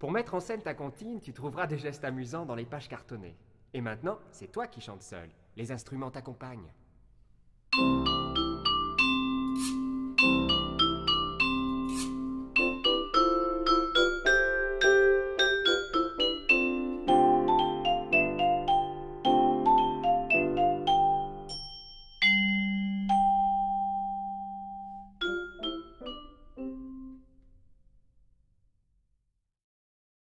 Pour mettre en scène ta comptine, tu trouveras des gestes amusants dans les pages cartonnées. Et maintenant, c'est toi qui chantes seul. Les instruments t'accompagnent.